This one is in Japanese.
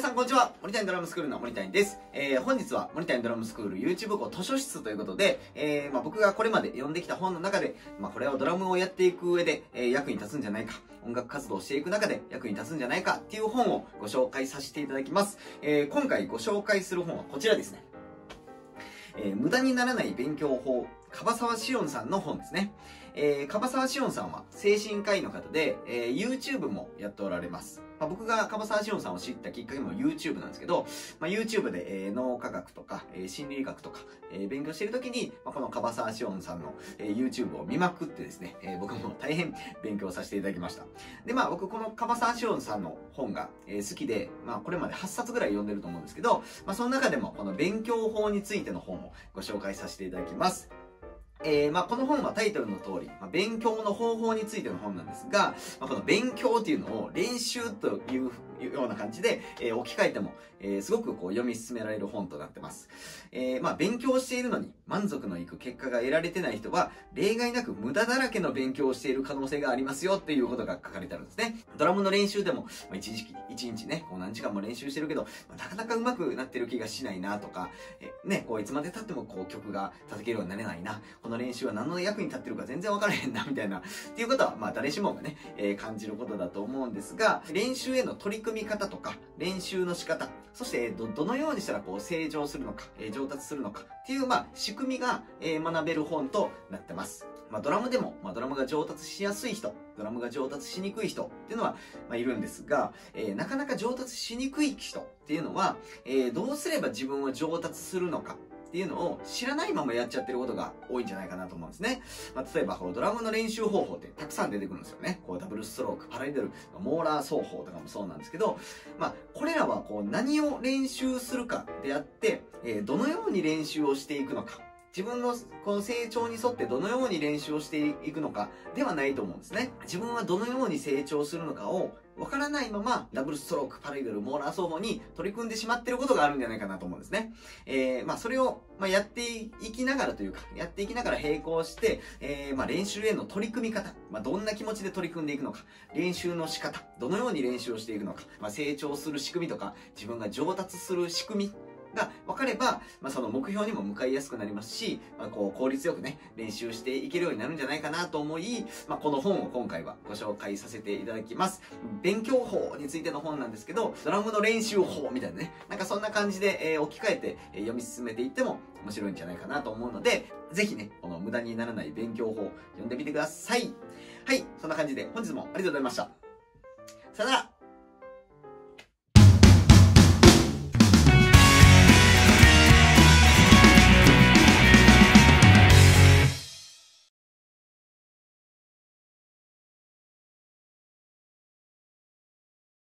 さん、こんにちは。森谷ドラムスクールの森谷です。えー、本日は森谷ドラムスクール YouTube 校図書室ということで、えー、まあ、僕がこれまで読んできた本の中で、まあ、これをドラムをやっていく上で、えー、役に立つんじゃないか、音楽活動をしていく中で役に立つんじゃないかっていう本をご紹介させていただきます。え、今回ご紹介する本はこちらですね。え、無駄にならない勉強法、樺沢志音さんの本ですね。えー、樺沢志音さんは精神科医の方で、えー、YouTube もやっておられます。まあ、僕が樺沢志音さんを知ったきっかけも YouTube なんですけど、まあ、YouTube で、えー、脳科学とか、えー、心理学とか、えー、勉強している時に、まあ、この樺沢志音さんの、えー、YouTube を見まくってですね、えー、僕も大変勉強させていただきました。で、まあ僕この樺沢志音さんの本が、えー、好きで、まあこれまで8冊ぐらい読んでると思うんですけど、まあその中でもこの勉強法についての本をご紹介させていただきます。えー、まあ、この本はタイトルの通り、まあ、勉強の方法についての本なんですが、まあ、この勉強っていうのを練習といういうような感じで、えー、置き換えても、えー、すごくこう読み進められる本となってます。えー、まあ、勉強しているのに満足のいく結果が得られてない人は、例外なく無駄だらけの勉強をしている可能性がありますよっていうことが書かれてあるんですね。ドラムの練習でも、まあ、一時期、一日ね、こう何時間も練習してるけど、まあ、なかなか上手くなってる気がしないなとか、えね、こういつまで経ってもこう曲が叩けるようになれないな、この練習は何の役に立ってるか全然わからへんな、みたいな、っていうことは、まあ誰しもがね、えー、感じることだと思うんですが、練習への取り組み組み方とか、練習の仕方、そしてど、どのようにしたらこう成長するのか、えー、上達するのかっていう、まあ、仕組みが、えー、学べる本となってます。まあ、ドラムでも、まあ、ドラムが上達しやすい人、ドラムが上達しにくい人っていうのは、まあ、いるんですが、えー、なかなか上達しにくい人っていうのは、えー、どうすれば自分は上達するのかっていうのを知らないままやっちゃってることが多いんじゃないかなと思うんですね。まあ、例えば、こう、ドラムの練習方法ってたくさん出てくるんですよね。こう、ダブルストローク、パラレル、モーラー奏法とかもそうなんですけど、まあ、これらはこう、何を練習するかであって、えー、どのように練習をしていくのか。自分のこの成長に沿ってどのように練習をしていくのかではないと思うんですね。自分はどのように成長するのかをわからないまま、ダブルストローク、パライドル、モーラー奏法に取り組んでしまっていることがあるんじゃないかなと思うんですね。えー、まあそれを、まあ、やっていきながらというか、やっていきながら並行して、えー、まあ練習への取り組み方、まあどんな気持ちで取り組んでいくのか、練習の仕方、どのように練習をしていくのか、まあ成長する仕組みとか、自分が上達する仕組み、が分かれば、まあ、その目標にも向かいやすくなりますし、まあ、こう効率よくね、練習していけるようになるんじゃないかなと思い、まあ、この本を今回はご紹介させていただきます。勉強法についての本なんですけど、ドラムの練習法みたいなね、なんかそんな感じで、えー、置き換えて、えー、読み進めていっても面白いんじゃないかなと思うので、ぜひね、この無駄にならない勉強法、読んでみてください。はい、そんな感じで本日もありがとうございました。さよなら